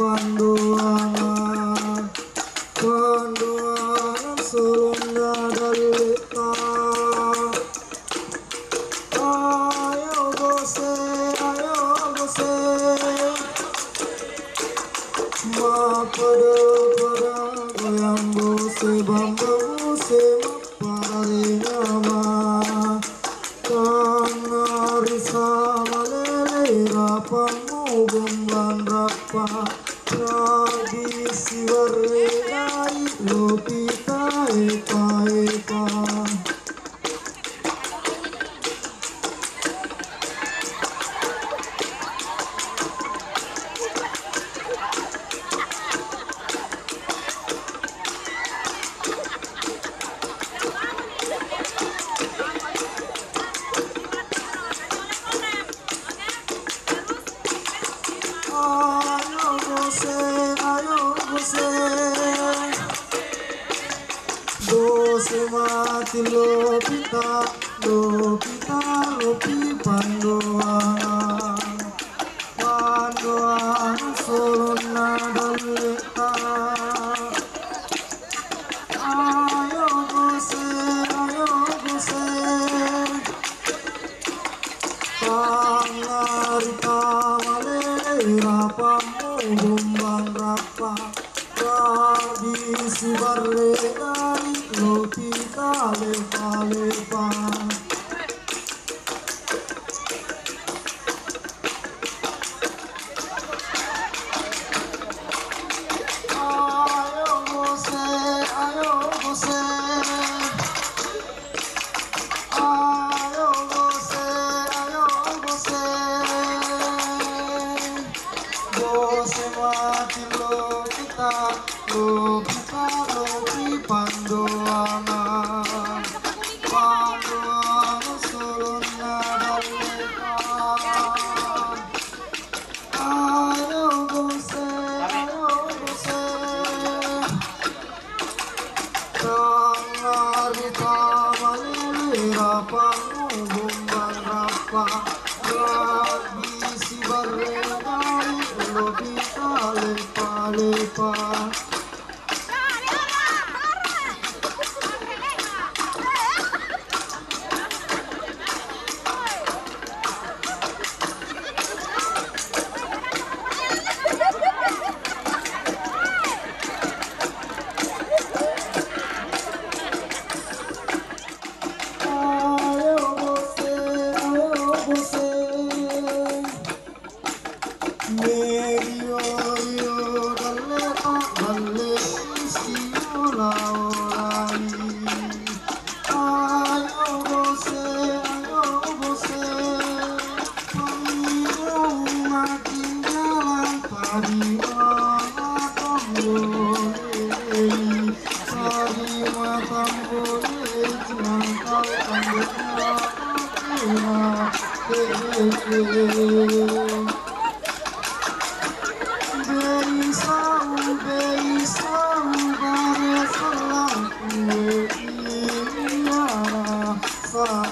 panduangan panduangan serunda dalita ayo gose ma pada bamba Lopita, lopita, lopi pandoana rapa Tradisi barrenai lopita lepa lepa Ayo pa, signora orani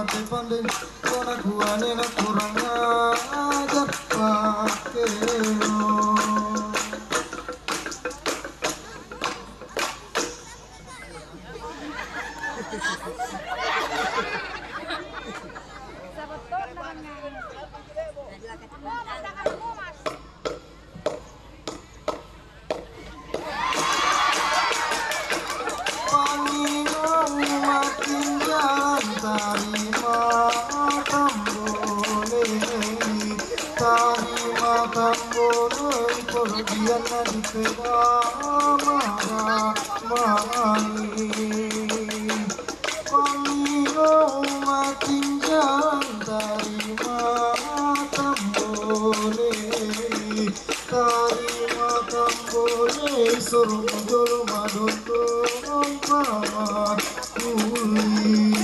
ate pandai, kona kuane na kurang ajar pakeo. Sa betul बोलोई बोलो दिया दिखवा मारा माई पमीरो मातिन जानदारी मातम बोले तारी मातम बोले सुरुम जोलो माधो तो मामा कुली